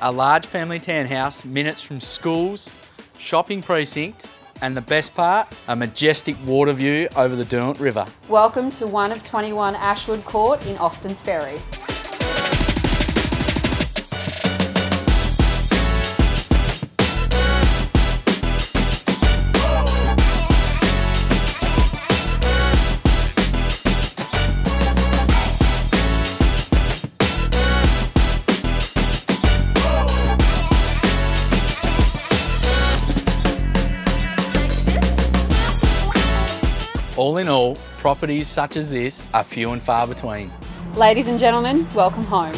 A large family townhouse, minutes from schools, shopping precinct, and the best part, a majestic water view over the Derwent River. Welcome to one of 21 Ashwood Court in Austins Ferry. All in all, properties such as this are few and far between. Ladies and gentlemen, welcome home.